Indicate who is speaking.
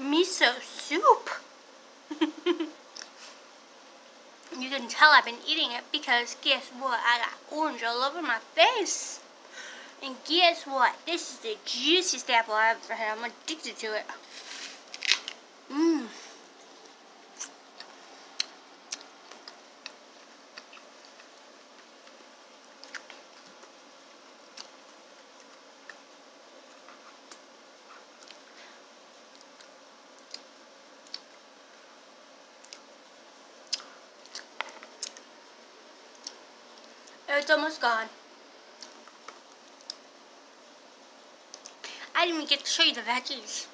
Speaker 1: miso soup. you can tell I've been eating it because guess what? I got orange all over my face. And guess what? This is the juiciest apple I've ever had. I'm addicted to it. Mmm. It's almost gone. I didn't even get to show you the veggies.